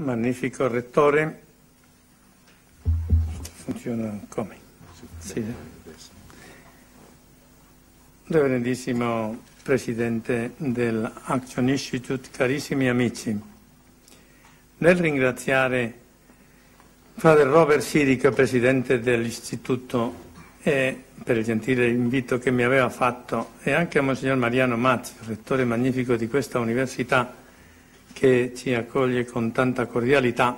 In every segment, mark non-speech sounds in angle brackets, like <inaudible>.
magnifico rettore, funziona come? Sì. Reverendissimo Presidente dell'Action Institute, carissimi amici, nel ringraziare Father Robert Siric, Presidente dell'Istituto, e per il gentile invito che mi aveva fatto, e anche a Monsignor Mariano Mazzi, Rettore magnifico di questa università, che ci accoglie con tanta cordialità,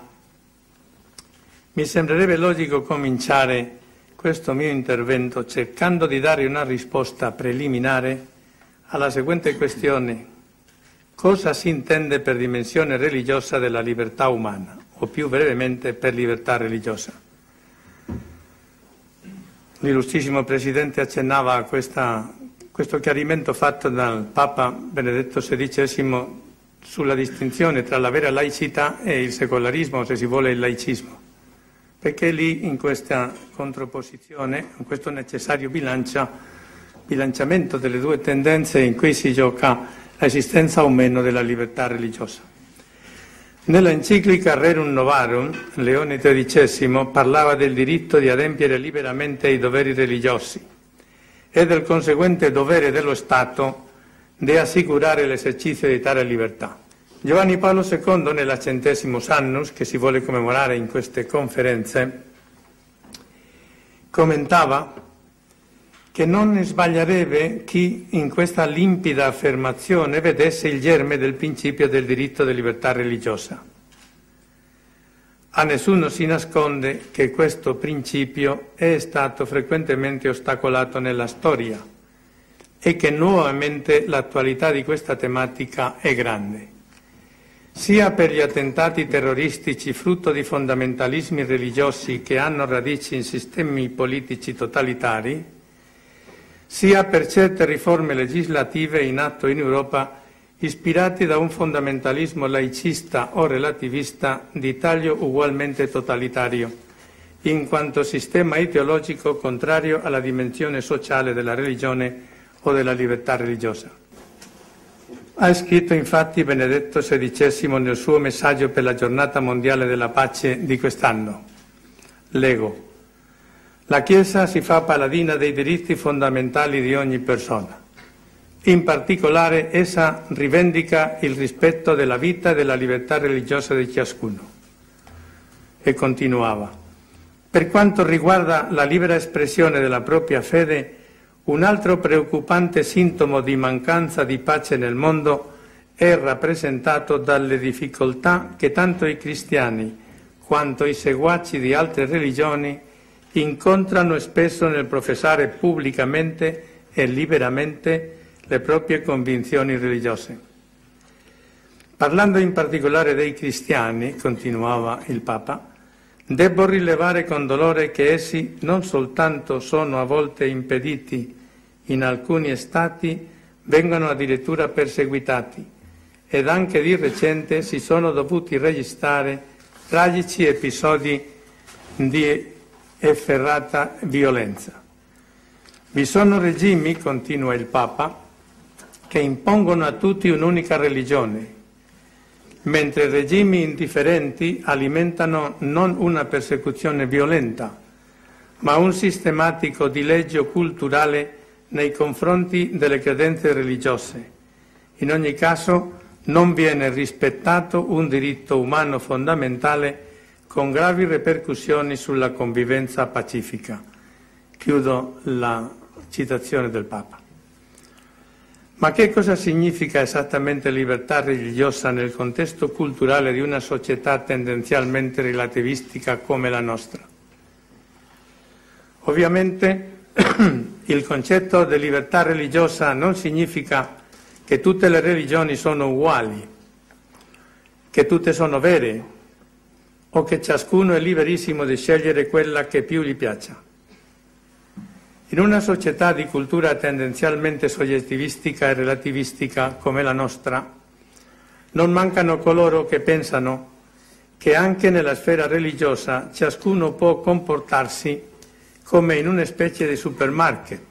mi sembrerebbe logico cominciare questo mio intervento cercando di dare una risposta preliminare alla seguente questione. Cosa si intende per dimensione religiosa della libertà umana, o più brevemente per libertà religiosa? L'illustrissimo Presidente accennava a questa, questo chiarimento fatto dal Papa Benedetto XVI sulla distinzione tra la vera laicità e il secolarismo, se si vuole il laicismo, perché lì in questa controposizione, in questo necessario bilancia, bilanciamento delle due tendenze in cui si gioca l'esistenza o meno della libertà religiosa. Nella enciclica Rerum Novarum, Leone XIII parlava del diritto di adempiere liberamente ai doveri religiosi e del conseguente dovere dello Stato di assicurare l'esercizio di tale libertà. Giovanni Paolo II, nella centesimo annus, che si vuole commemorare in queste conferenze, commentava che non sbaglierebbe chi in questa limpida affermazione vedesse il germe del principio del diritto di libertà religiosa. A nessuno si nasconde che questo principio è stato frequentemente ostacolato nella storia e che nuovamente l'attualità di questa tematica è grande, sia per gli attentati terroristici frutto di fondamentalismi religiosi che hanno radici in sistemi politici totalitari, sia per certe riforme legislative in atto in Europa ispirati da un fondamentalismo laicista o relativista di taglio ugualmente totalitario, in quanto sistema ideologico contrario alla dimensione sociale della religione o della libertà religiosa. Ha scritto infatti Benedetto XVI nel suo messaggio per la giornata mondiale della pace di quest'anno. Leggo. La Chiesa si fa paladina dei diritti fondamentali di ogni persona. In particolare essa rivendica il rispetto della vita e della libertà religiosa di ciascuno. E continuava. Per quanto riguarda la libera espressione della propria fede, un altro preoccupante sintomo di mancanza di pace nel mondo è rappresentato dalle difficoltà che tanto i cristiani quanto i seguaci di altre religioni incontrano spesso nel professare pubblicamente e liberamente le proprie convinzioni religiose. Parlando in particolare dei cristiani, continuava il Papa, Debbo rilevare con dolore che essi non soltanto sono a volte impediti in alcuni stati, vengono addirittura perseguitati ed anche di recente si sono dovuti registrare tragici episodi di efferrata violenza. Vi sono regimi, continua il Papa, che impongono a tutti un'unica religione, mentre regimi indifferenti alimentano non una persecuzione violenta, ma un sistematico dileggio culturale nei confronti delle credenze religiose. In ogni caso non viene rispettato un diritto umano fondamentale con gravi ripercussioni sulla convivenza pacifica. Chiudo la citazione del Papa. Ma che cosa significa esattamente libertà religiosa nel contesto culturale di una società tendenzialmente relativistica come la nostra? Ovviamente <clears throat> il concetto di libertà religiosa non significa che tutte le religioni sono uguali, che tutte sono vere o che ciascuno è liberissimo di scegliere quella che più gli piaccia. In una società di cultura tendenzialmente soggettivistica e relativistica come la nostra, non mancano coloro che pensano che anche nella sfera religiosa ciascuno può comportarsi come in una specie di supermarket,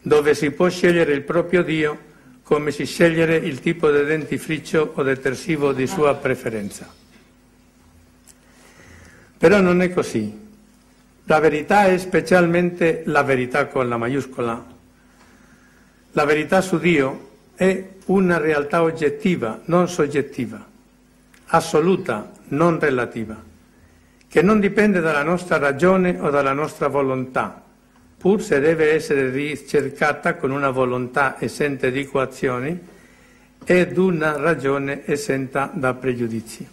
dove si può scegliere il proprio Dio come si scegliere il tipo di dentifricio o detersivo di sua preferenza. Però non è così. La verità è specialmente la verità con la maiuscola. La verità su Dio è una realtà oggettiva, non soggettiva, assoluta, non relativa, che non dipende dalla nostra ragione o dalla nostra volontà, pur se deve essere ricercata con una volontà esente di coazioni ed una ragione esenta da pregiudizi.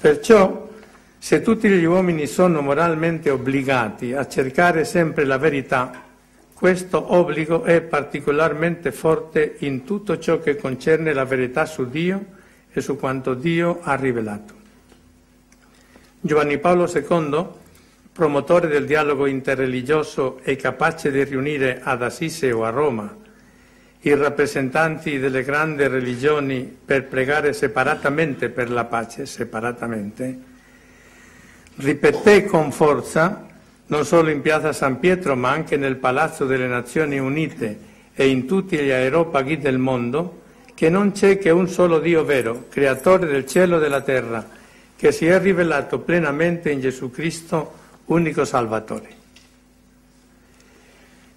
Perciò, se tutti gli uomini sono moralmente obbligati a cercare sempre la verità, questo obbligo è particolarmente forte in tutto ciò che concerne la verità su Dio e su quanto Dio ha rivelato. Giovanni Paolo II, promotore del dialogo interreligioso e capace di riunire ad Assise o a Roma i rappresentanti delle grandi religioni per pregare separatamente per la pace, separatamente, ripeté con forza non solo in piazza San Pietro, ma anche nel Palazzo delle Nazioni Unite e in tutti gli aeropaghi del mondo, che non c'è che un solo Dio vero, creatore del cielo e della terra, che si è rivelato plenamente in Gesù Cristo, unico Salvatore.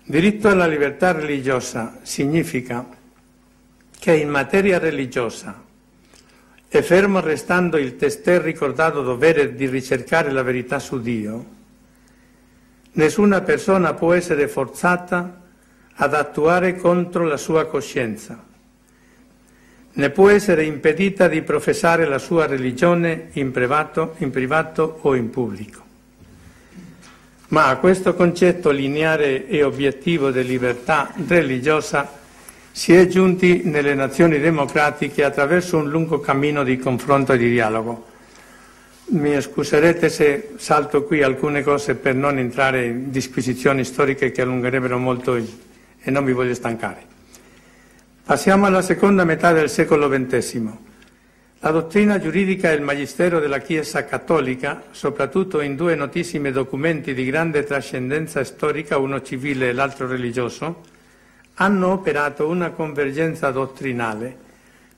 Diritto alla libertà religiosa significa che in materia religiosa, e fermo restando il testé ricordato dovere di ricercare la verità su Dio, Nessuna persona può essere forzata ad attuare contro la sua coscienza, né può essere impedita di professare la sua religione in privato, in privato o in pubblico. Ma a questo concetto lineare e obiettivo di libertà religiosa si è giunti nelle nazioni democratiche attraverso un lungo cammino di confronto e di dialogo mi scuserete se salto qui alcune cose per non entrare in disquisizioni storiche che allungherebbero molto e non vi voglio stancare. Passiamo alla seconda metà del secolo XX. La dottrina giuridica e il magistero della Chiesa cattolica, soprattutto in due notissimi documenti di grande trascendenza storica, uno civile e l'altro religioso, hanno operato una convergenza dottrinale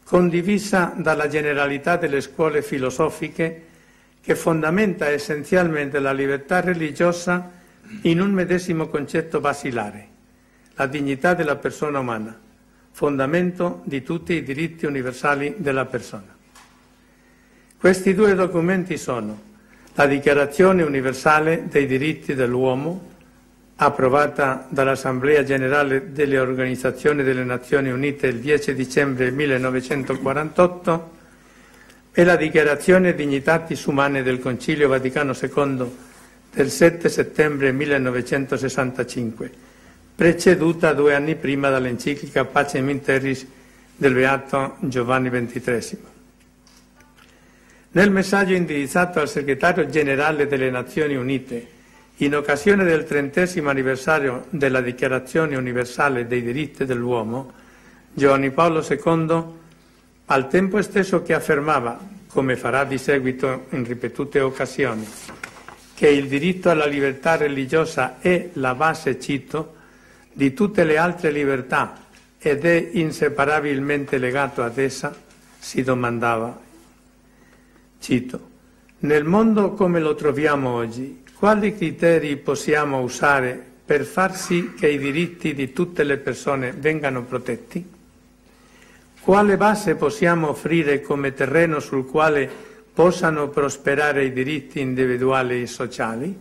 condivisa dalla generalità delle scuole filosofiche che fondamenta essenzialmente la libertà religiosa in un medesimo concetto basilare, la dignità della persona umana, fondamento di tutti i diritti universali della persona. Questi due documenti sono la Dichiarazione universale dei diritti dell'uomo, approvata dall'Assemblea generale delle Organizzazioni delle Nazioni Unite il 10 dicembre 1948, e la Dichiarazione Dignitatis Umane del Concilio Vaticano II del 7 settembre 1965, preceduta due anni prima dall'enciclica Pacem in Terris del Beato Giovanni XXIII. Nel messaggio indirizzato al segretario generale delle Nazioni Unite, in occasione del trentesimo anniversario della Dichiarazione universale dei diritti dell'uomo, Giovanni Paolo II al tempo stesso che affermava, come farà di seguito in ripetute occasioni, che il diritto alla libertà religiosa è la base, cito, di tutte le altre libertà ed è inseparabilmente legato ad essa, si domandava, cito, nel mondo come lo troviamo oggi, quali criteri possiamo usare per far sì che i diritti di tutte le persone vengano protetti? Quale base possiamo offrire come terreno sul quale possano prosperare i diritti individuali e sociali?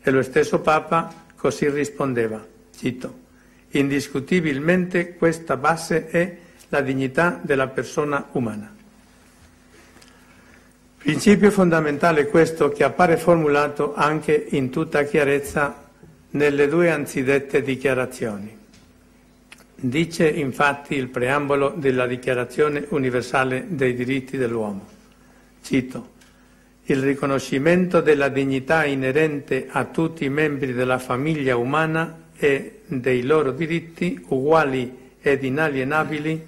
E lo stesso Papa così rispondeva, cito, indiscutibilmente questa base è la dignità della persona umana. Principio fondamentale questo che appare formulato anche in tutta chiarezza nelle due anzidette dichiarazioni. Dice infatti il preambolo della Dichiarazione universale dei diritti dell'uomo. Cito, il riconoscimento della dignità inerente a tutti i membri della famiglia umana e dei loro diritti uguali ed inalienabili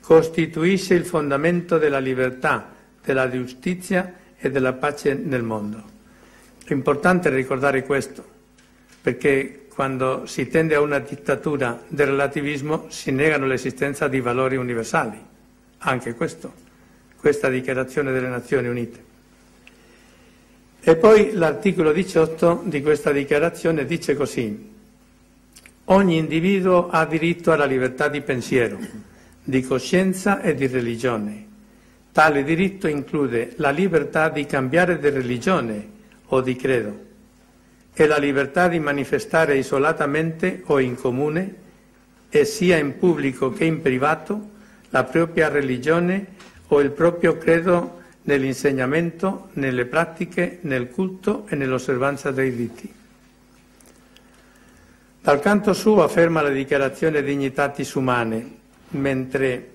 costituisce il fondamento della libertà, della giustizia e della pace nel mondo. È importante ricordare questo, perché quando si tende a una dittatura del relativismo si negano l'esistenza di valori universali. Anche questo, questa dichiarazione delle Nazioni Unite. E poi l'articolo 18 di questa dichiarazione dice così, ogni individuo ha diritto alla libertà di pensiero, di coscienza e di religione. Tale diritto include la libertà di cambiare di religione o di credo e la libertà di manifestare isolatamente o in comune, e sia in pubblico che in privato, la propria religione o il proprio credo nell'insegnamento, nelle pratiche, nel culto e nell'osservanza dei riti. Dal canto suo afferma la dichiarazione Dignitatis Umane, mentre,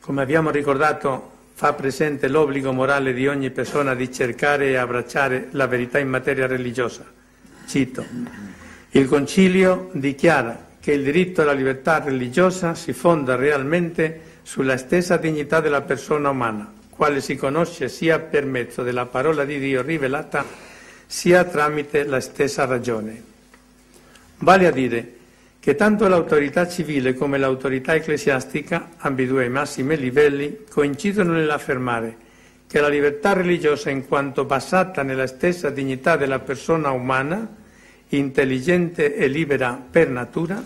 come abbiamo ricordato, fa presente l'obbligo morale di ogni persona di cercare e abbracciare la verità in materia religiosa. Cito, il Concilio dichiara che il diritto alla libertà religiosa si fonda realmente sulla stessa dignità della persona umana, quale si conosce sia per mezzo della parola di Dio rivelata, sia tramite la stessa ragione. Vale a dire che tanto l'autorità civile come l'autorità ecclesiastica, ambedue ai massimi livelli, coincidono nell'affermare che la libertà religiosa, in quanto basata nella stessa dignità della persona umana, intelligente e libera per natura,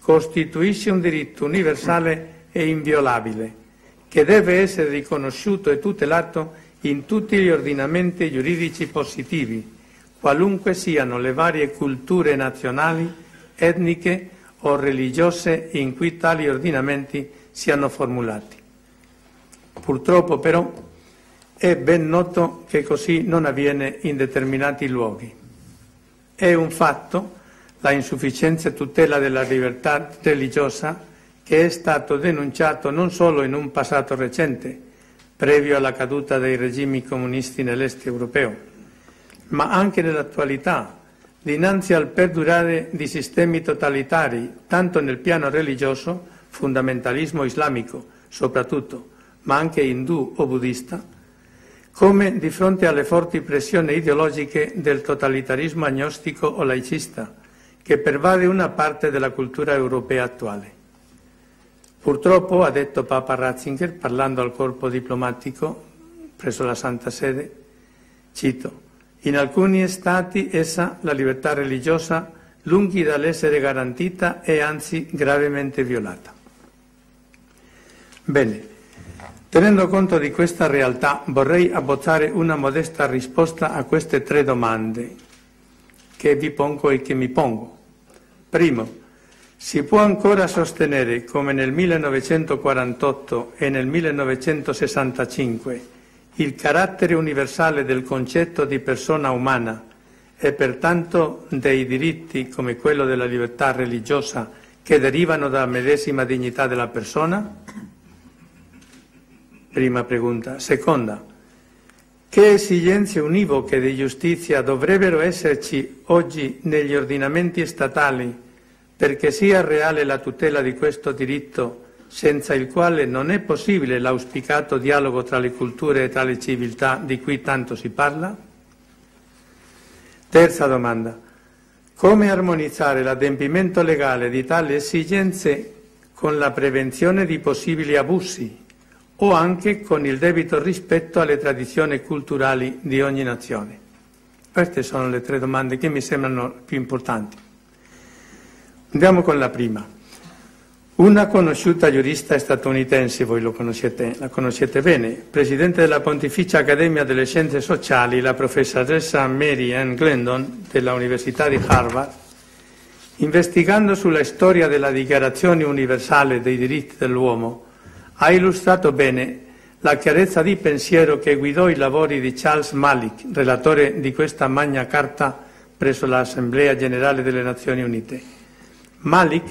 costituisce un diritto universale e inviolabile che deve essere riconosciuto e tutelato in tutti gli ordinamenti giuridici positivi, qualunque siano le varie culture nazionali, etniche o religiose in cui tali ordinamenti siano formulati. Purtroppo però è ben noto che così non avviene in determinati luoghi. È un fatto la insufficienza e tutela della libertà religiosa che è stato denunciato non solo in un passato recente, previo alla caduta dei regimi comunisti nell'est europeo, ma anche nell'attualità, dinanzi al perdurare di sistemi totalitari, tanto nel piano religioso, fondamentalismo islamico soprattutto, ma anche indù o buddista, come di fronte alle forti pressioni ideologiche del totalitarismo agnostico o laicista, che pervade una parte della cultura europea attuale. Purtroppo, ha detto Papa Ratzinger, parlando al corpo diplomatico presso la Santa Sede, cito, in alcuni stati essa, la libertà religiosa, lungi dall'essere garantita, è anzi gravemente violata. Bene, tenendo conto di questa realtà vorrei abbozzare una modesta risposta a queste tre domande che vi pongo e che mi pongo. Primo, si può ancora sostenere, come nel 1948 e nel 1965, il carattere universale del concetto di persona umana e pertanto dei diritti come quello della libertà religiosa che derivano dalla medesima dignità della persona? Prima pregunta. Seconda, che esigenze univoche di giustizia dovrebbero esserci oggi negli ordinamenti statali perché sia reale la tutela di questo diritto senza il quale non è possibile l'auspicato dialogo tra le culture e tra le civiltà di cui tanto si parla? Terza domanda. Come armonizzare l'adempimento legale di tali esigenze con la prevenzione di possibili abusi o anche con il debito rispetto alle tradizioni culturali di ogni nazione? Queste sono le tre domande che mi sembrano più importanti. Andiamo con la prima. Una conosciuta giurista statunitense, voi conoscete, la conoscete bene, presidente della Pontificia Accademia delle Scienze Sociali, la professoressa Mary Ann Glendon della Università di Harvard, investigando sulla storia della Dichiarazione universale dei diritti dell'uomo, ha illustrato bene la chiarezza di pensiero che guidò i lavori di Charles Malik, relatore di questa magna carta presso l'Assemblea Generale delle Nazioni Unite. Malik,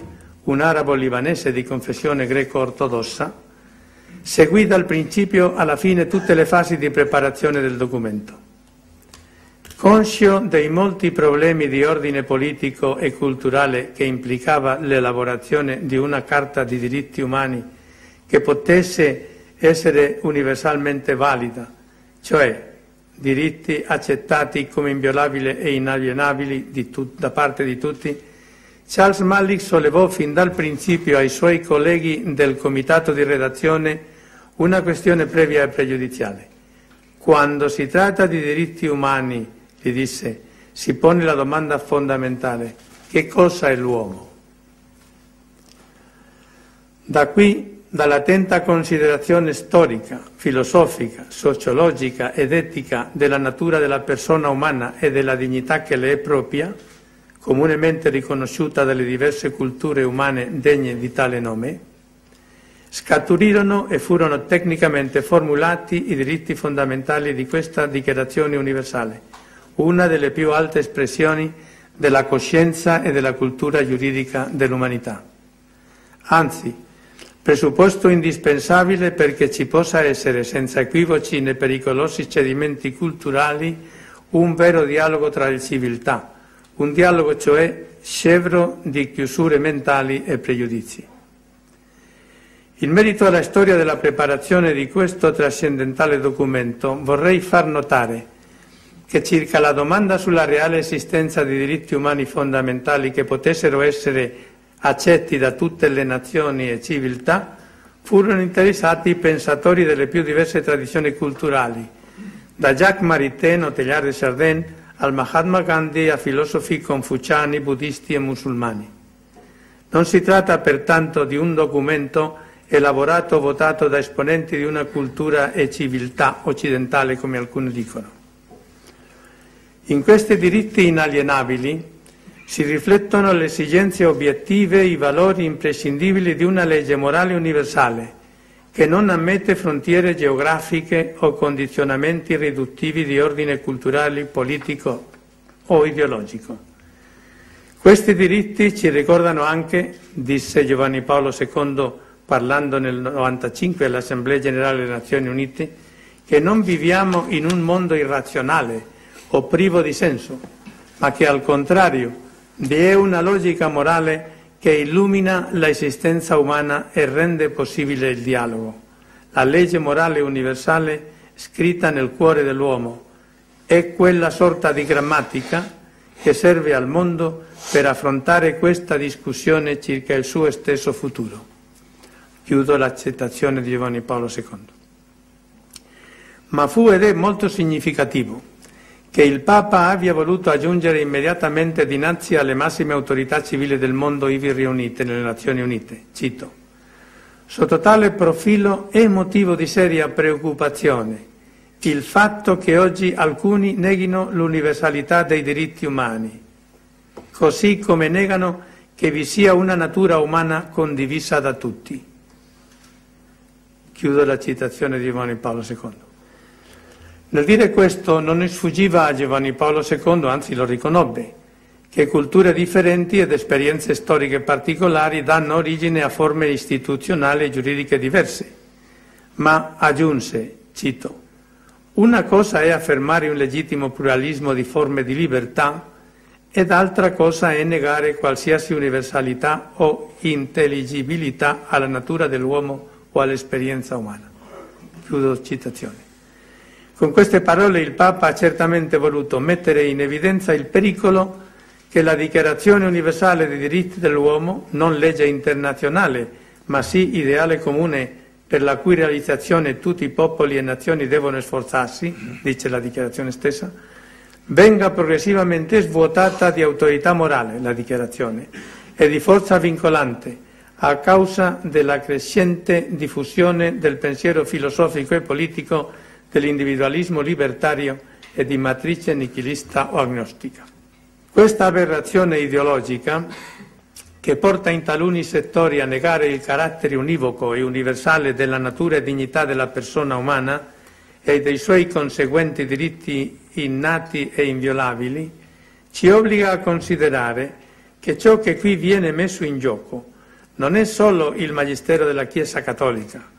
un arabo libanese di confessione greco-ortodossa, seguì dal principio alla fine tutte le fasi di preparazione del documento. Conscio dei molti problemi di ordine politico e culturale che implicava l'elaborazione di una carta di diritti umani che potesse essere universalmente valida, cioè diritti accettati come inviolabili e inalienabili da parte di tutti, Charles Malik sollevò fin dal principio ai suoi colleghi del comitato di redazione una questione previa e pregiudiziale. Quando si tratta di diritti umani, gli disse, si pone la domanda fondamentale, che cosa è l'uomo? Da qui, dall'attenta considerazione storica, filosofica, sociologica ed etica della natura della persona umana e della dignità che le è propria, comunemente riconosciuta dalle diverse culture umane degne di tale nome, scaturirono e furono tecnicamente formulati i diritti fondamentali di questa dichiarazione universale, una delle più alte espressioni della coscienza e della cultura giuridica dell'umanità. Anzi, presupposto indispensabile perché ci possa essere, senza equivoci né pericolosi cedimenti culturali, un vero dialogo tra le civiltà, un dialogo cioè scevro di chiusure mentali e pregiudizi. In merito alla storia della preparazione di questo trascendentale documento vorrei far notare che circa la domanda sulla reale esistenza di diritti umani fondamentali che potessero essere accetti da tutte le nazioni e civiltà, furono interessati i pensatori delle più diverse tradizioni culturali, da Jacques Maritain o Teilhard de Chardin al Mahatma Gandhi a filosofi confuciani, buddisti e musulmani. Non si tratta pertanto di un documento elaborato o votato da esponenti di una cultura e civiltà occidentale, come alcuni dicono. In questi diritti inalienabili si riflettono le esigenze obiettive e i valori imprescindibili di una legge morale universale che non ammette frontiere geografiche o condizionamenti riduttivi di ordine culturale, politico o ideologico. Questi diritti ci ricordano anche, disse Giovanni Paolo II, parlando nel 95 all'Assemblea Generale delle Nazioni Unite, che non viviamo in un mondo irrazionale o privo di senso, ma che al contrario vi è una logica morale che illumina l'esistenza umana e rende possibile il dialogo. La legge morale universale scritta nel cuore dell'uomo è quella sorta di grammatica che serve al mondo per affrontare questa discussione circa il suo stesso futuro. Chiudo l'accettazione di Giovanni Paolo II. Ma fu ed è molto significativo che il Papa abbia voluto aggiungere immediatamente dinanzi alle massime autorità civili del mondo ivi riunite nelle Nazioni Unite, cito, sotto tale profilo è motivo di seria preoccupazione il fatto che oggi alcuni neghino l'universalità dei diritti umani, così come negano che vi sia una natura umana condivisa da tutti. Chiudo la citazione di Giovanni Paolo II. Nel dire questo non sfuggiva a Giovanni Paolo II, anzi lo riconobbe, che culture differenti ed esperienze storiche particolari danno origine a forme istituzionali e giuridiche diverse. Ma aggiunse, cito, una cosa è affermare un legittimo pluralismo di forme di libertà ed altra cosa è negare qualsiasi universalità o intelligibilità alla natura dell'uomo o all'esperienza umana. Chiudo citazione. Con queste parole il Papa ha certamente voluto mettere in evidenza il pericolo che la Dichiarazione universale dei diritti dell'uomo, non legge internazionale, ma sì ideale comune per la cui realizzazione tutti i popoli e nazioni devono sforzarsi, dice la dichiarazione stessa, venga progressivamente svuotata di autorità morale, la dichiarazione, e di forza vincolante, a causa della crescente diffusione del pensiero filosofico e politico dell'individualismo libertario e di matrice nichilista o agnostica. Questa aberrazione ideologica, che porta in taluni settori a negare il carattere univoco e universale della natura e dignità della persona umana e dei suoi conseguenti diritti innati e inviolabili, ci obbliga a considerare che ciò che qui viene messo in gioco non è solo il magistero della Chiesa cattolica,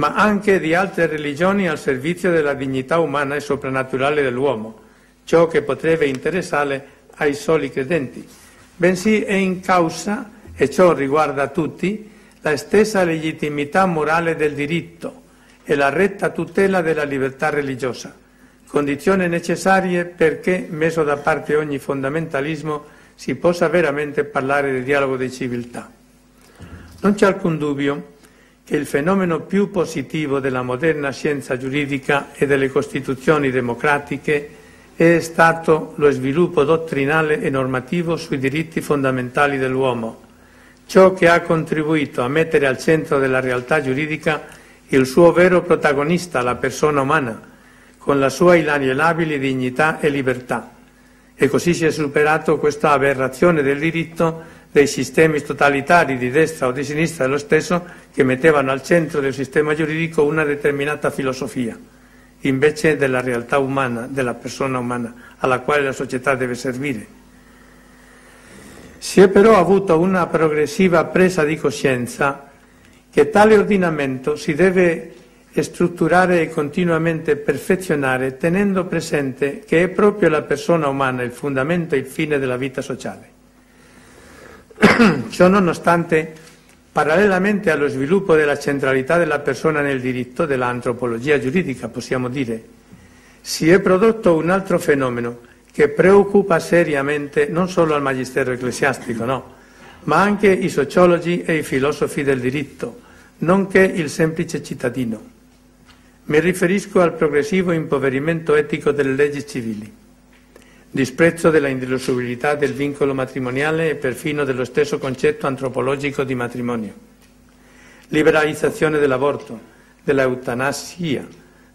ma anche di altre religioni al servizio della dignità umana e soprannaturale dell'uomo, ciò che potrebbe interessare ai soli credenti, bensì è in causa, e ciò riguarda tutti, la stessa legittimità morale del diritto e la retta tutela della libertà religiosa, condizioni necessarie perché, messo da parte ogni fondamentalismo, si possa veramente parlare di dialogo di civiltà. Non c'è alcun dubbio che il fenomeno più positivo della moderna scienza giuridica e delle costituzioni democratiche è stato lo sviluppo dottrinale e normativo sui diritti fondamentali dell'uomo, ciò che ha contribuito a mettere al centro della realtà giuridica il suo vero protagonista, la persona umana, con la sua inalienabile dignità e libertà. E così si è superato questa aberrazione del diritto dei sistemi totalitari di destra o di sinistra dello stesso che mettevano al centro del sistema giuridico una determinata filosofia, invece della realtà umana, della persona umana, alla quale la società deve servire. Si è però avuto una progressiva presa di coscienza che tale ordinamento si deve strutturare e continuamente perfezionare tenendo presente che è proprio la persona umana il fondamento e il fine della vita sociale. <coughs> Ciò nonostante, parallelamente allo sviluppo della centralità della persona nel diritto, dell'antropologia giuridica, possiamo dire, si è prodotto un altro fenomeno che preoccupa seriamente non solo al magistero ecclesiastico, no, ma anche i sociologi e i filosofi del diritto, nonché il semplice cittadino. Mi riferisco al progressivo impoverimento etico delle leggi civili disprezzo della indissolubilità del vincolo matrimoniale e perfino dello stesso concetto antropologico di matrimonio, liberalizzazione dell'aborto, dell'eutanasia,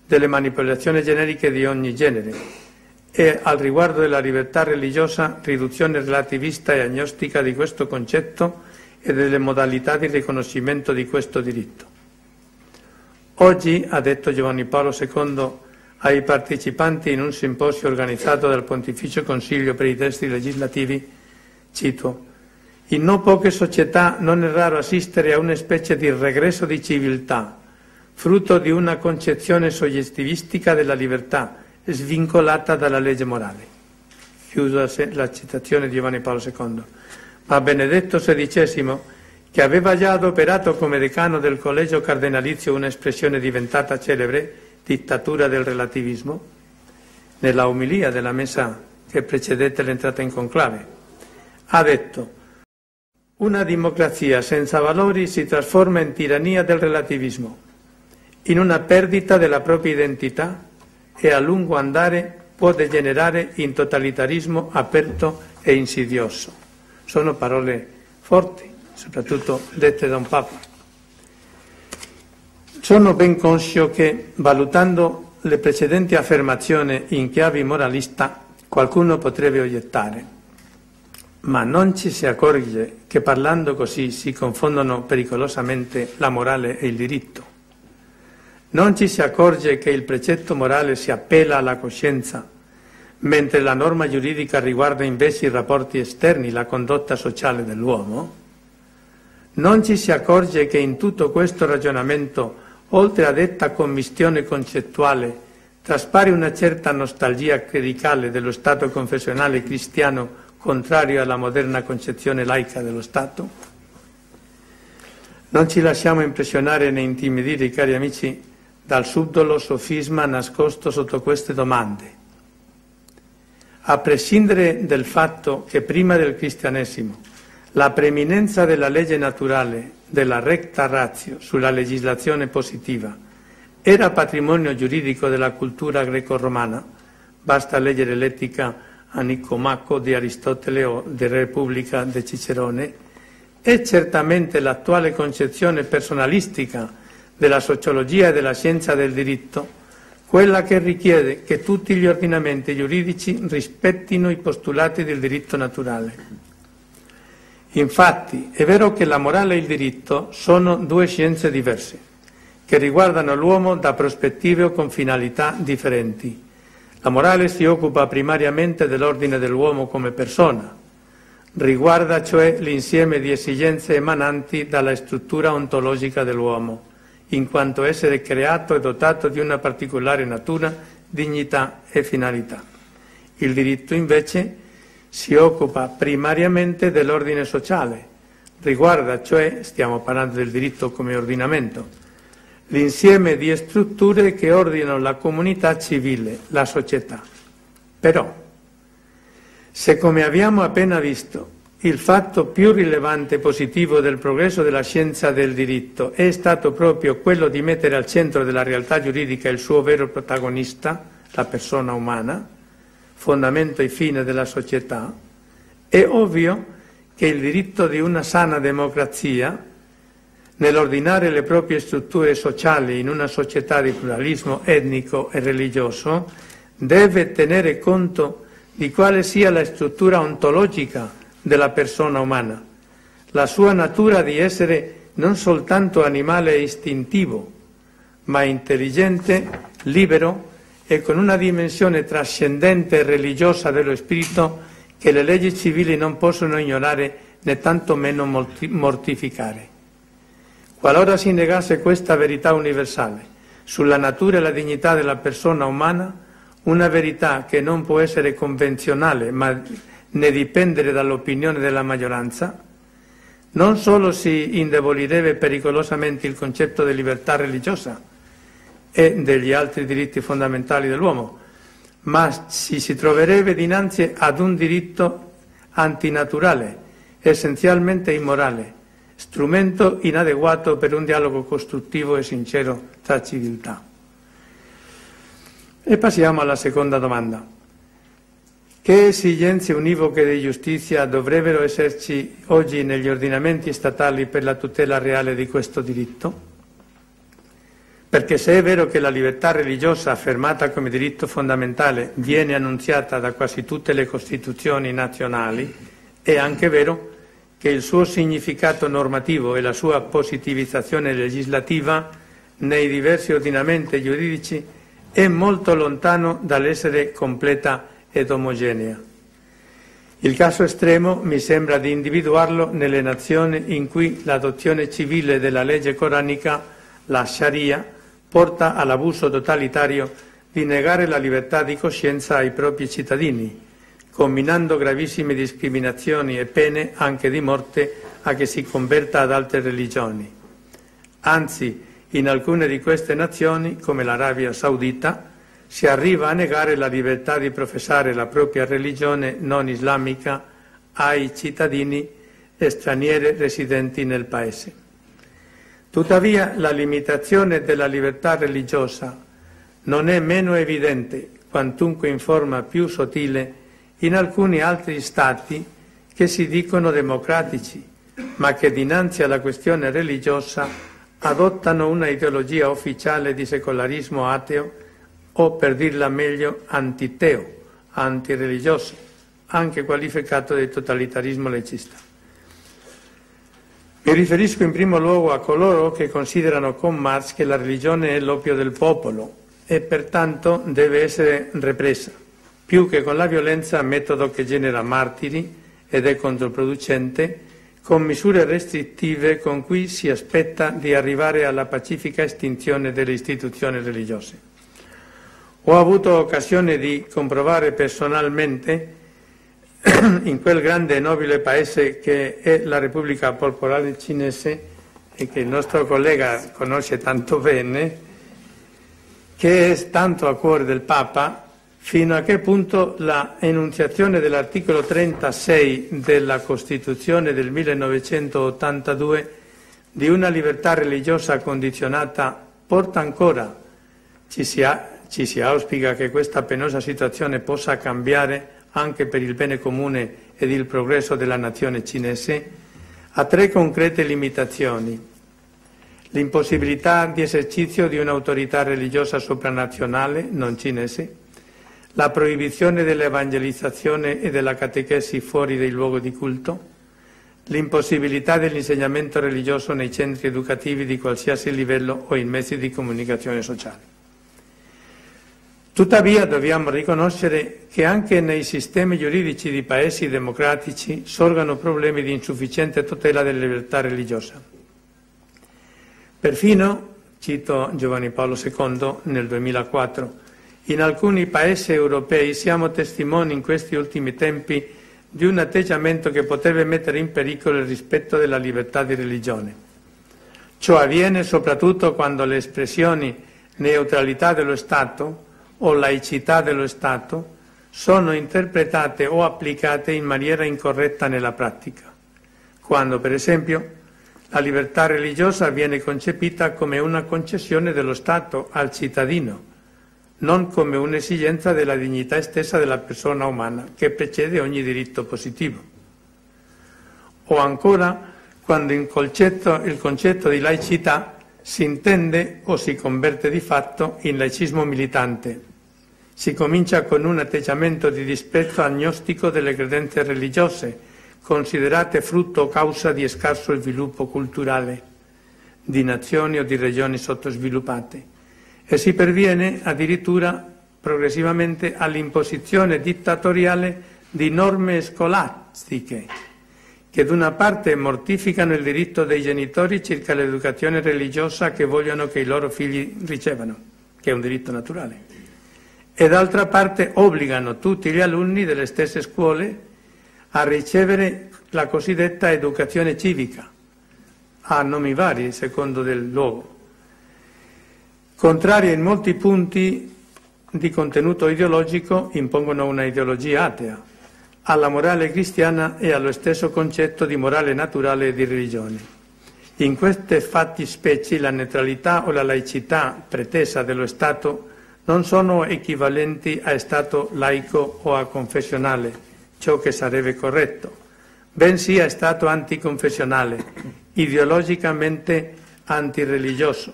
delle manipolazioni generiche di ogni genere e al riguardo della libertà religiosa riduzione relativista e agnostica di questo concetto e delle modalità di riconoscimento di questo diritto. Oggi, ha detto Giovanni Paolo II, ai partecipanti in un simposio organizzato dal Pontificio Consiglio per i testi legislativi, cito, in non poche società non è raro assistere a una specie di regresso di civiltà, frutto di una concezione soggestivistica della libertà, svincolata dalla legge morale. Chiuso la citazione di Giovanni Paolo II. Ma Benedetto XVI, che aveva già adoperato come decano del collegio cardenalizio un'espressione diventata celebre, dittatura del relativismo, nella omilia della messa che precedette l'entrata in conclave. Ha detto, una democrazia senza valori si trasforma in tirannia del relativismo, in una perdita della propria identità e a lungo andare può degenerare in totalitarismo aperto e insidioso. Sono parole forti, soprattutto dette da un Papa. Sono ben conscio che, valutando le precedenti affermazioni in chiave moralista, qualcuno potrebbe oggettare, ma non ci si accorge che parlando così si confondono pericolosamente la morale e il diritto. Non ci si accorge che il precetto morale si appella alla coscienza, mentre la norma giuridica riguarda invece i rapporti esterni, la condotta sociale dell'uomo? Non ci si accorge che in tutto questo ragionamento Oltre a detta commistione concettuale, traspare una certa nostalgia clericale dello Stato confessionale cristiano contrario alla moderna concezione laica dello Stato? Non ci lasciamo impressionare né intimidire, cari amici, dal subdolo sofisma nascosto sotto queste domande. A prescindere dal fatto che prima del cristianesimo la preeminenza della legge naturale della recta razio sulla legislazione positiva. Era patrimonio giuridico della cultura greco-romana, basta leggere l'etica a Nicomacco di Aristotele o di Repubblica di Cicerone, è certamente l'attuale concezione personalistica della sociologia e della scienza del diritto quella che richiede che tutti gli ordinamenti giuridici rispettino i postulati del diritto naturale. Infatti è vero che la morale e il diritto sono due scienze diverse, che riguardano l'uomo da prospettive o con finalità differenti. La morale si occupa primariamente dell'ordine dell'uomo come persona, riguarda cioè l'insieme di esigenze emananti dalla struttura ontologica dell'uomo, in quanto essere creato e dotato di una particolare natura, dignità e finalità. Il diritto invece si occupa primariamente dell'ordine sociale, riguarda cioè, stiamo parlando del diritto come ordinamento, l'insieme di strutture che ordinano la comunità civile, la società. Però, se come abbiamo appena visto, il fatto più rilevante e positivo del progresso della scienza del diritto è stato proprio quello di mettere al centro della realtà giuridica il suo vero protagonista, la persona umana, fondamento e fine della società, è ovvio che il diritto di una sana democrazia, nell'ordinare le proprie strutture sociali in una società di pluralismo etnico e religioso, deve tenere conto di quale sia la struttura ontologica della persona umana, la sua natura di essere non soltanto animale istintivo, ma intelligente, libero e con una dimensione trascendente e religiosa dello spirito che le leggi civili non possono ignorare né tantomeno mortificare. Qualora si negasse questa verità universale sulla natura e la dignità della persona umana, una verità che non può essere convenzionale, ma né dipendere dall'opinione della maggioranza, non solo si indebolirebbe pericolosamente il concetto di libertà religiosa e degli altri diritti fondamentali dell'uomo, ma si, si troverebbe dinanzi ad un diritto antinaturale, essenzialmente immorale, strumento inadeguato per un dialogo costruttivo e sincero tra civiltà. E passiamo alla seconda domanda. Che esigenze univoche di giustizia dovrebbero esserci oggi negli ordinamenti statali per la tutela reale di questo diritto? Perché se è vero che la libertà religiosa affermata come diritto fondamentale viene annunziata da quasi tutte le Costituzioni nazionali, è anche vero che il suo significato normativo e la sua positivizzazione legislativa nei diversi ordinamenti giuridici è molto lontano dall'essere completa ed omogenea. Il caso estremo mi sembra di individuarlo nelle nazioni in cui l'adozione civile della legge coranica, la Sharia, porta all'abuso totalitario di negare la libertà di coscienza ai propri cittadini, combinando gravissime discriminazioni e pene anche di morte a che si converta ad altre religioni. Anzi, in alcune di queste nazioni, come l'Arabia Saudita, si arriva a negare la libertà di professare la propria religione non islamica ai cittadini stranieri residenti nel Paese. Tuttavia la limitazione della libertà religiosa non è meno evidente, quantunque in forma più sottile, in alcuni altri stati che si dicono democratici, ma che dinanzi alla questione religiosa adottano una ideologia ufficiale di secolarismo ateo o per dirla meglio antiteo, antireligioso, anche qualificato di totalitarismo legista. Mi riferisco in primo luogo a coloro che considerano con Marx che la religione è l'oppio del popolo e pertanto deve essere repressa, più che con la violenza, metodo che genera martiri ed è controproducente, con misure restrittive con cui si aspetta di arrivare alla pacifica estinzione delle istituzioni religiose. Ho avuto occasione di comprovare personalmente <coughs> in quel grande e nobile paese che è la Repubblica Popolare Cinese e che il nostro collega conosce tanto bene, che è tanto a cuore del Papa, fino a che punto la enunciazione dell'articolo 36 della Costituzione del 1982 di una libertà religiosa condizionata porta ancora, ci si ha ci si auspica che questa penosa situazione possa cambiare anche per il bene comune ed il progresso della nazione cinese, ha tre concrete limitazioni. L'impossibilità di esercizio di un'autorità religiosa sopranazionale non cinese, la proibizione dell'evangelizzazione e della catechesi fuori dei luoghi di culto, l'impossibilità dell'insegnamento religioso nei centri educativi di qualsiasi livello o in mezzi di comunicazione sociale. Tuttavia dobbiamo riconoscere che anche nei sistemi giuridici di paesi democratici sorgono problemi di insufficiente tutela della libertà religiosa. Perfino, cito Giovanni Paolo II nel 2004, in alcuni paesi europei siamo testimoni in questi ultimi tempi di un atteggiamento che potrebbe mettere in pericolo il rispetto della libertà di religione. Ciò avviene soprattutto quando le espressioni neutralità dello Stato o laicità dello Stato sono interpretate o applicate in maniera incorretta nella pratica, quando per esempio la libertà religiosa viene concepita come una concessione dello Stato al cittadino, non come un'esigenza della dignità stessa della persona umana che precede ogni diritto positivo. O ancora quando il concetto, il concetto di laicità si intende o si converte di fatto in laicismo militante, si comincia con un atteggiamento di disprezzo agnostico delle credenze religiose, considerate frutto o causa di scarso sviluppo culturale di nazioni o di regioni sottosviluppate. E si perviene addirittura progressivamente all'imposizione dittatoriale di norme scolastiche che da una parte mortificano il diritto dei genitori circa l'educazione religiosa che vogliono che i loro figli ricevano, che è un diritto naturale e d'altra parte obbligano tutti gli alunni delle stesse scuole a ricevere la cosiddetta educazione civica, a nomi vari secondo del luogo, contraria in molti punti di contenuto ideologico impongono una ideologia atea, alla morale cristiana e allo stesso concetto di morale naturale e di religione. In queste fatti specie la neutralità o la laicità pretesa dello Stato non sono equivalenti a Stato laico o a confessionale, ciò che sarebbe corretto, bensì a Stato anticonfessionale, ideologicamente antireligioso,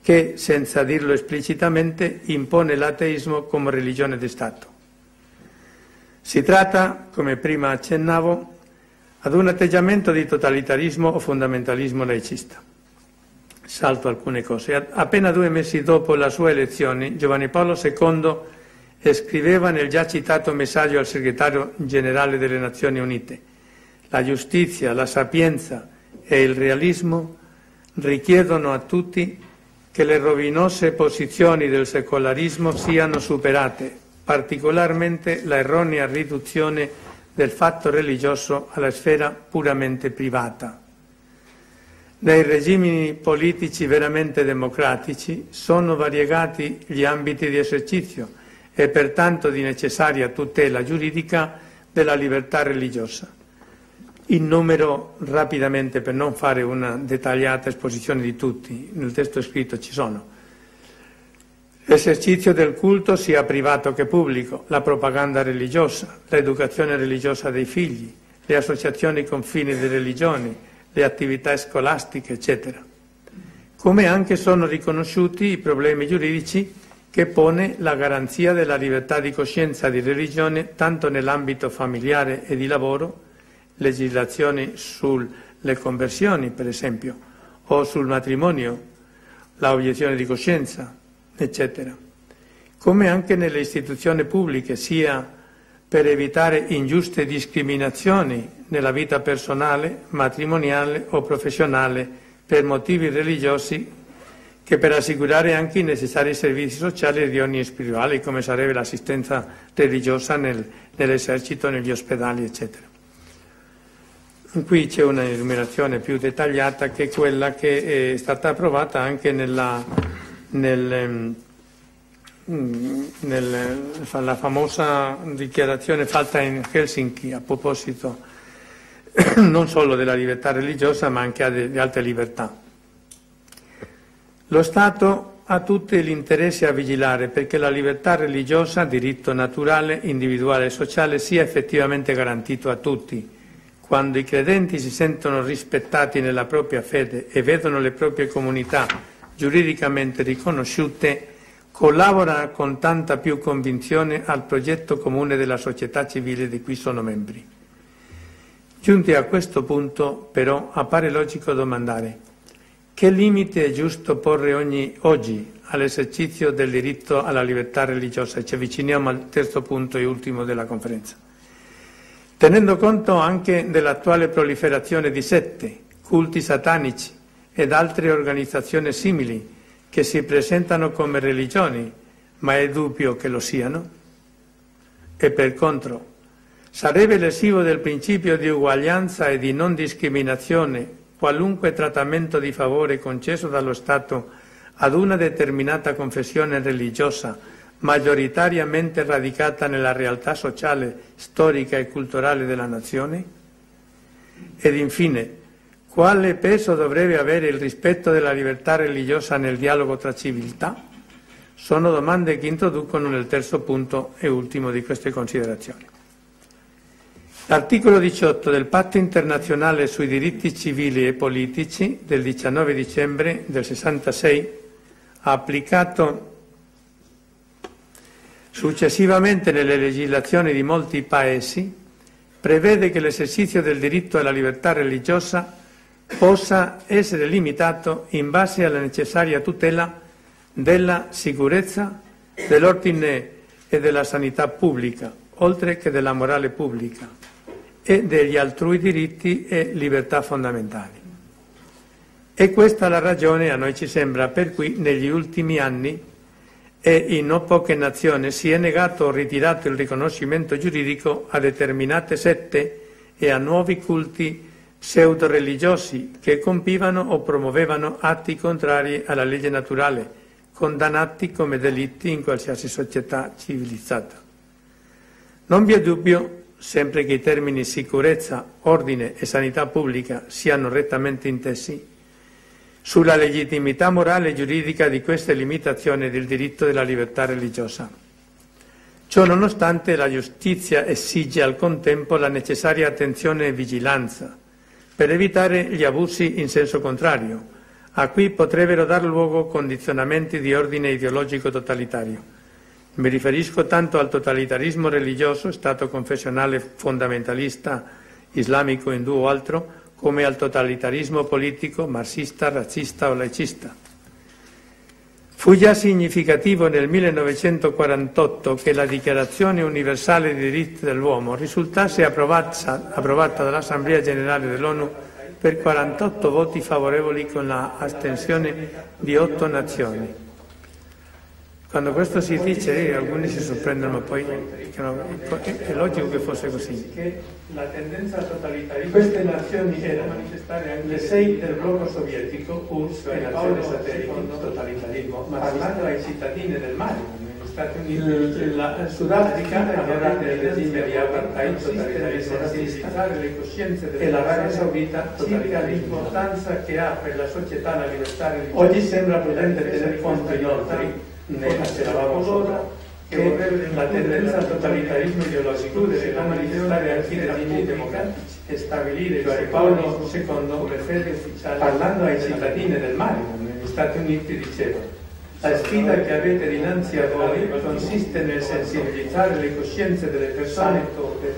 che, senza dirlo esplicitamente, impone l'ateismo come religione di Stato. Si tratta, come prima accennavo, ad un atteggiamento di totalitarismo o fondamentalismo laicista salto alcune cose. Appena due mesi dopo la sua elezione, Giovanni Paolo II scriveva nel già citato messaggio al segretario generale delle Nazioni Unite, la giustizia, la sapienza e il realismo richiedono a tutti che le rovinose posizioni del secolarismo siano superate, particolarmente la erronea riduzione del fatto religioso alla sfera puramente privata. Nei regimi politici veramente democratici sono variegati gli ambiti di esercizio e pertanto di necessaria tutela giuridica della libertà religiosa. In numero rapidamente per non fare una dettagliata esposizione di tutti, nel testo scritto ci sono. L'esercizio del culto sia privato che pubblico, la propaganda religiosa, l'educazione religiosa dei figli, le associazioni con fini di religioni, le attività scolastiche, eccetera. Come anche sono riconosciuti i problemi giuridici che pone la garanzia della libertà di coscienza e di religione tanto nell'ambito familiare e di lavoro, legislazioni sulle conversioni, per esempio, o sul matrimonio, la obiezione di coscienza, eccetera. Come anche nelle istituzioni pubbliche, sia per evitare ingiuste discriminazioni nella vita personale, matrimoniale o professionale per motivi religiosi che per assicurare anche i necessari servizi sociali di ogni spirituale, come sarebbe l'assistenza religiosa nel, nell'esercito, negli ospedali, eccetera. Qui c'è una enumerazione più dettagliata che quella che è stata approvata anche nella, nel, ehm, nella famosa dichiarazione fatta in Helsinki a proposito <clears throat> non solo della libertà religiosa ma anche di altre libertà. Lo Stato ha tutti gli interessi a vigilare perché la libertà religiosa, diritto naturale, individuale e sociale, sia effettivamente garantito a tutti. Quando i credenti si sentono rispettati nella propria fede e vedono le proprie comunità giuridicamente riconosciute, collabora con tanta più convinzione al progetto comune della società civile di cui sono membri. Giunti a questo punto, però, appare logico domandare che limite è giusto porre ogni, oggi all'esercizio del diritto alla libertà religiosa? Ci avviciniamo al terzo punto e ultimo della conferenza. Tenendo conto anche dell'attuale proliferazione di sette, culti satanici ed altre organizzazioni simili, che si presentano come religioni, ma è dubbio che lo siano? E per contro, sarebbe lesivo del principio di uguaglianza e di non discriminazione qualunque trattamento di favore concesso dallo Stato ad una determinata confessione religiosa maggioritariamente radicata nella realtà sociale, storica e culturale della nazione? Ed infine, quale peso dovrebbe avere il rispetto della libertà religiosa nel dialogo tra civiltà? Sono domande che introducono nel terzo punto e ultimo di queste considerazioni. L'articolo 18 del Patto internazionale sui diritti civili e politici del 19 dicembre del 66 ha applicato successivamente nelle legislazioni di molti paesi, prevede che l'esercizio del diritto alla libertà religiosa possa essere limitato in base alla necessaria tutela della sicurezza, dell'ordine e della sanità pubblica, oltre che della morale pubblica e degli altrui diritti e libertà fondamentali. E questa la ragione, a noi ci sembra, per cui negli ultimi anni e in non poche nazioni si è negato o ritirato il riconoscimento giuridico a determinate sette e a nuovi culti pseudo-religiosi che compivano o promuovevano atti contrari alla legge naturale, condannati come delitti in qualsiasi società civilizzata. Non vi è dubbio sempre che i termini sicurezza, ordine e sanità pubblica siano rettamente intesi, sulla legittimità morale e giuridica di queste limitazioni del diritto della libertà religiosa. Ciò nonostante la giustizia esige al contempo la necessaria attenzione e vigilanza per evitare gli abusi in senso contrario, a cui potrebbero dar luogo condizionamenti di ordine ideologico totalitario mi riferisco tanto al totalitarismo religioso, stato confessionale fondamentalista, islamico, indù o altro, come al totalitarismo politico, marxista, razzista o laicista. Fu già significativo nel 1948 che la Dichiarazione universale dei diritti dell'uomo risultasse approvata, approvata dall'Assemblea generale dell'ONU per 48 voti favorevoli con l'astensione di otto nazioni. Quando questo si dice, eh, alcuni si sorprendono, ma poi no, è logico che fosse così. Che la tendenza totalitarista di queste nazioni era manifestare anche le sei del blocco sovietico, URSS e nazioni satelliti, totalitarismo, ma parlando ai cittadini del Mali, Stati Uniti, la Sudafrica era nel regime di apartheid totalitarismo razzista le coscienze e l'Arabia Saudita circa l'importanza che ha per la società la libertà religiosa. Oggi sembra prudente tener conto inoltre ne eravamo sopra, che la tendenza al totalitarismo ideologico deve manifestare anche i regimi democratici e stabilire cioè Paolo II parlando ai cittadini del Mali negli Stati Uniti diceva la sfida che avete dinanzi a voi consiste nel sensibilizzare le coscienze delle persone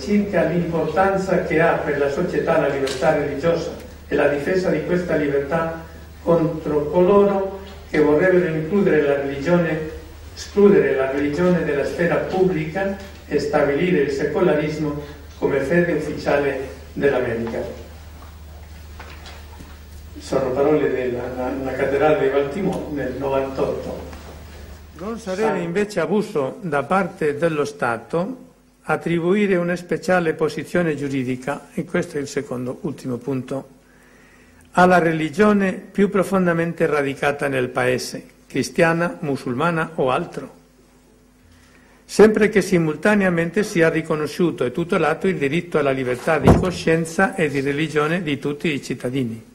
circa l'importanza che ha per la società la libertà religiosa e la difesa di questa libertà contro coloro che vorrebbero includere la religione, escludere la religione dalla sfera pubblica e stabilire il secolarismo come fede ufficiale dell'America. Sono parole della cattedrale di Baltimore nel 98. Non sarebbe invece abuso da parte dello Stato attribuire una speciale posizione giuridica, e questo è il secondo, ultimo punto, alla religione più profondamente radicata nel paese, cristiana, musulmana o altro, sempre che simultaneamente sia riconosciuto e tutelato il diritto alla libertà di coscienza e di religione di tutti i cittadini.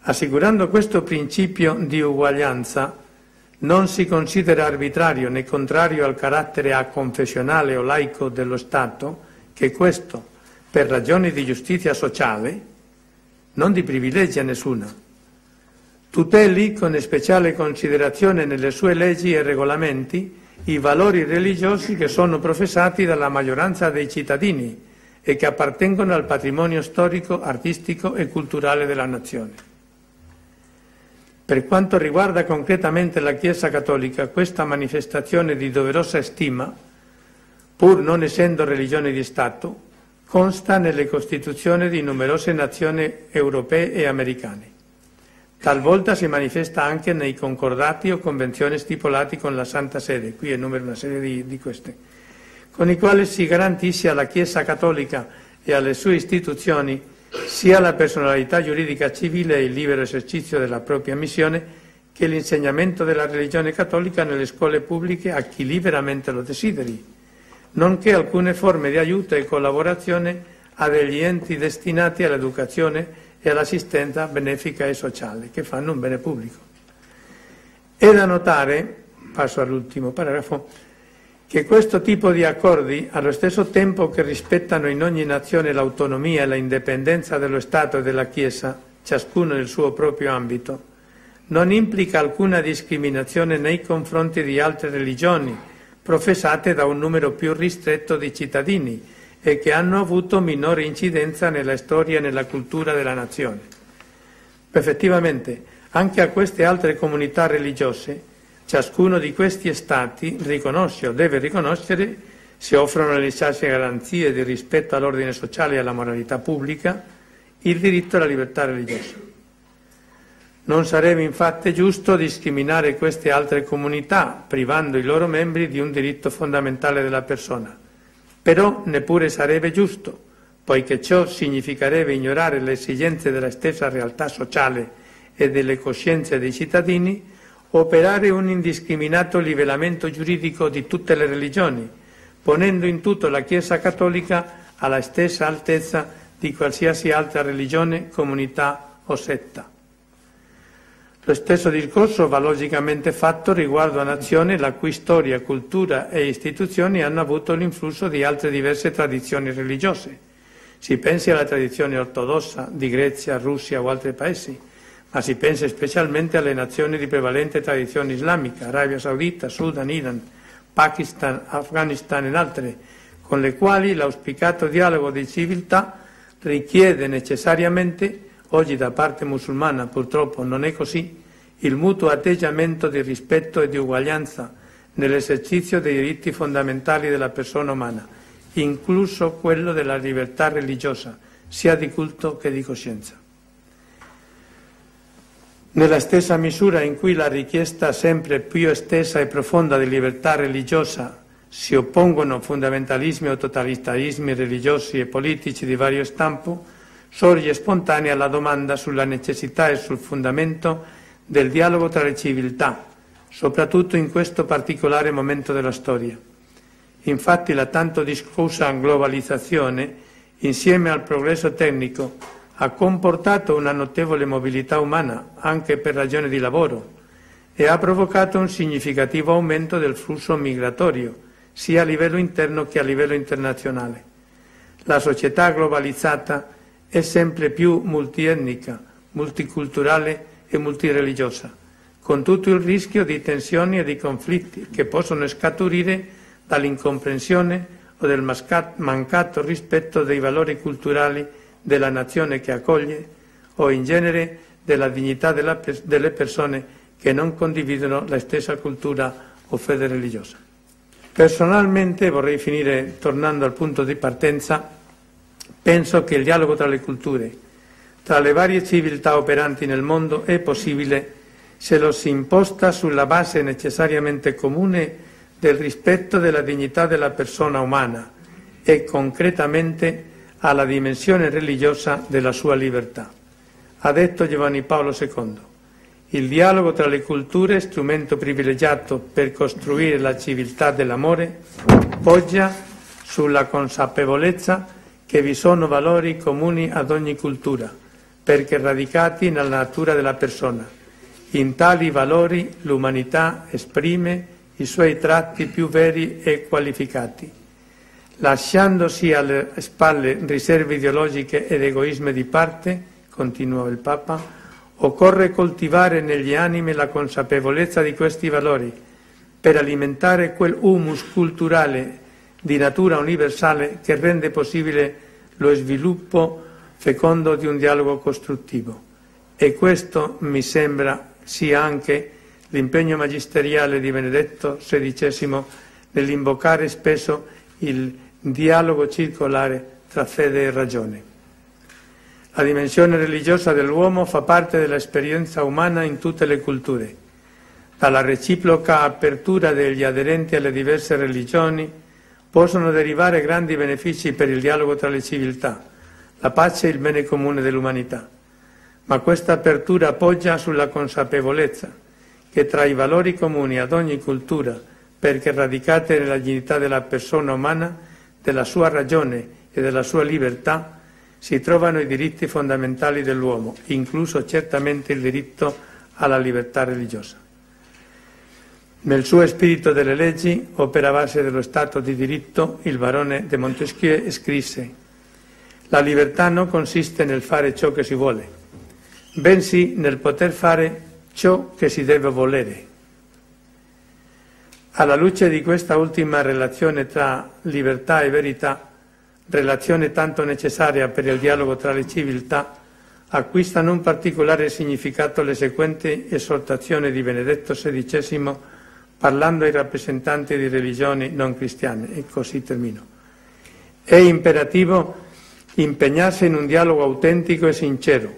Assicurando questo principio di uguaglianza, non si considera arbitrario né contrario al carattere aconfessionale o laico dello Stato che questo, per ragioni di giustizia sociale, non di privilegi a nessuna. Tuteli con speciale considerazione nelle sue leggi e regolamenti i valori religiosi che sono professati dalla maggioranza dei cittadini e che appartengono al patrimonio storico, artistico e culturale della nazione. Per quanto riguarda concretamente la Chiesa Cattolica, questa manifestazione di doverosa stima, pur non essendo religione di Stato, consta nelle costituzioni di numerose nazioni europee e americane. Talvolta si manifesta anche nei concordati o convenzioni stipulati con la Santa Sede, qui enumero una serie di, di queste, con i quali si garantisce alla Chiesa Cattolica e alle sue istituzioni sia la personalità giuridica civile e il libero esercizio della propria missione che l'insegnamento della religione cattolica nelle scuole pubbliche a chi liberamente lo desideri, nonché alcune forme di aiuto e collaborazione a degli enti destinati all'educazione e all'assistenza benefica e sociale, che fanno un bene pubblico. È da notare, passo all'ultimo paragrafo, che questo tipo di accordi, allo stesso tempo che rispettano in ogni nazione l'autonomia e l'indipendenza dello Stato e della Chiesa, ciascuno nel suo proprio ambito, non implica alcuna discriminazione nei confronti di altre religioni professate da un numero più ristretto di cittadini e che hanno avuto minore incidenza nella storia e nella cultura della nazione. Effettivamente, anche a queste altre comunità religiose, ciascuno di questi Stati riconosce o deve riconoscere, se offrono le necessarie garanzie di rispetto all'ordine sociale e alla moralità pubblica, il diritto alla libertà religiosa. Non sarebbe infatti giusto discriminare queste altre comunità, privando i loro membri di un diritto fondamentale della persona. Però neppure sarebbe giusto, poiché ciò significherebbe ignorare le esigenze della stessa realtà sociale e delle coscienze dei cittadini, operare un indiscriminato livellamento giuridico di tutte le religioni, ponendo in tutto la Chiesa cattolica alla stessa altezza di qualsiasi altra religione, comunità o setta. Lo stesso discorso va logicamente fatto riguardo a nazioni la cui storia, cultura e istituzioni hanno avuto l'influsso di altre diverse tradizioni religiose. Si pensi alla tradizione ortodossa di Grecia, Russia o altri paesi, ma si pensa specialmente alle nazioni di prevalente tradizione islamica, Arabia Saudita, Sudan, Iran, Pakistan, Afghanistan e altre, con le quali l'auspicato dialogo di civiltà richiede necessariamente Oggi da parte musulmana purtroppo non è così, il mutuo atteggiamento di rispetto e di uguaglianza nell'esercizio dei diritti fondamentali della persona umana, incluso quello della libertà religiosa, sia di culto che di coscienza. Nella stessa misura in cui la richiesta sempre più estesa e profonda di libertà religiosa si oppongono fondamentalismi o totalitarismi religiosi e politici di vario stampo, sorge spontanea la domanda sulla necessità e sul fondamento del dialogo tra le civiltà, soprattutto in questo particolare momento della storia. Infatti la tanto discussa globalizzazione, insieme al progresso tecnico, ha comportato una notevole mobilità umana, anche per ragioni di lavoro, e ha provocato un significativo aumento del flusso migratorio, sia a livello interno che a livello internazionale. La società globalizzata è sempre più multietnica, multiculturale e multireligiosa, con tutto il rischio di tensioni e di conflitti che possono scaturire dall'incomprensione o del mancato rispetto dei valori culturali della nazione che accoglie o in genere della dignità della, delle persone che non condividono la stessa cultura o fede religiosa. Personalmente vorrei finire tornando al punto di partenza Penso che il dialogo tra le culture, tra le varie civiltà operanti nel mondo è possibile se lo si imposta sulla base necessariamente comune del rispetto della dignità della persona umana e concretamente alla dimensione religiosa della sua libertà. Ha detto Giovanni Paolo II. Il dialogo tra le culture, strumento privilegiato per costruire la civiltà dell'amore, poggia sulla consapevolezza che vi sono valori comuni ad ogni cultura, perché radicati nella natura della persona. In tali valori l'umanità esprime i suoi tratti più veri e qualificati. Lasciandosi alle spalle riserve ideologiche ed egoismi di parte, continua il Papa, occorre coltivare negli animi la consapevolezza di questi valori per alimentare quel humus culturale di natura universale che rende possibile lo sviluppo fecondo di un dialogo costruttivo. E questo mi sembra sia anche l'impegno magisteriale di Benedetto XVI nell'invocare spesso il dialogo circolare tra fede e ragione. La dimensione religiosa dell'uomo fa parte dell'esperienza umana in tutte le culture. Dalla reciproca apertura degli aderenti alle diverse religioni possono derivare grandi benefici per il dialogo tra le civiltà, la pace e il bene comune dell'umanità. Ma questa apertura appoggia sulla consapevolezza che tra i valori comuni ad ogni cultura, perché radicate nella dignità della persona umana, della sua ragione e della sua libertà, si trovano i diritti fondamentali dell'uomo, incluso certamente il diritto alla libertà religiosa. Nel suo spirito delle leggi, opera base dello Stato di diritto, il barone de Montesquieu scrisse La libertà non consiste nel fare ciò che si vuole, bensì nel poter fare ciò che si deve volere. Alla luce di questa ultima relazione tra libertà e verità, relazione tanto necessaria per il dialogo tra le civiltà, acquistano un particolare significato le seguenti esortazioni di Benedetto XVI parlando ai rappresentanti di religioni non cristiane, e così termino. È imperativo impegnarsi in un dialogo autentico e sincero,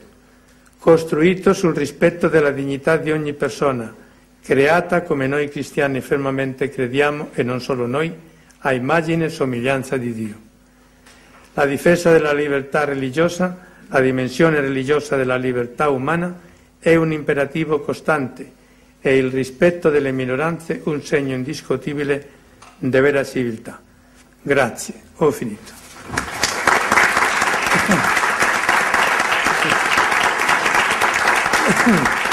costruito sul rispetto della dignità di ogni persona, creata come noi cristiani fermamente crediamo, e non solo noi, a immagine e somiglianza di Dio. La difesa della libertà religiosa, la dimensione religiosa della libertà umana, è un imperativo costante e il rispetto delle minoranze un segno indiscutibile di vera civiltà. Grazie, ho finito. <laughs>